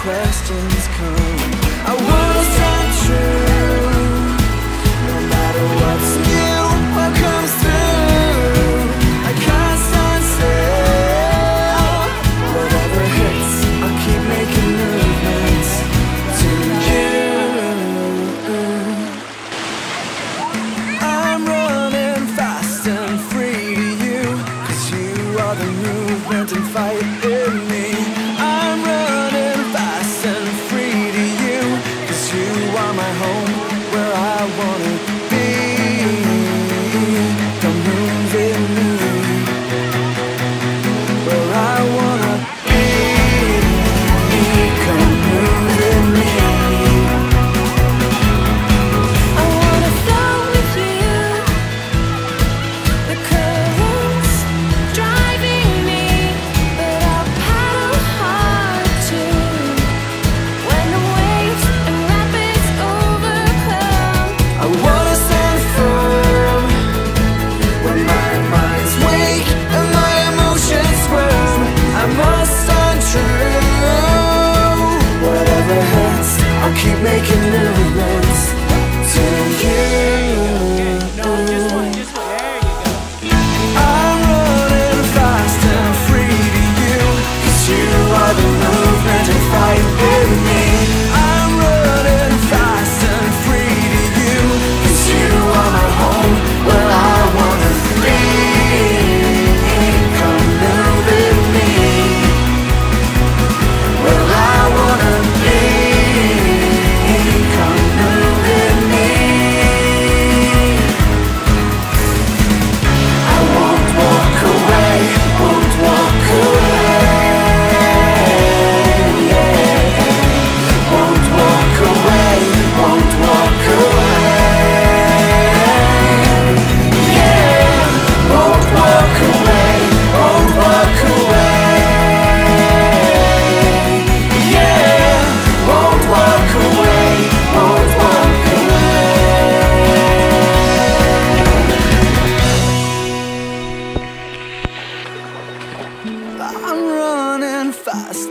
questions come. I wanna true No matter what's new, what comes through. I can't stand still. Whatever hits, I keep making movements To you. I'm running fast and free to you are the movement and fight keep making new.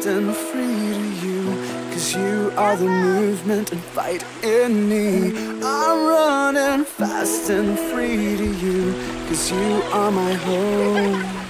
and free to you. Cause you are the movement and fight in me. I'm running fast and free to you. Cause you are my home.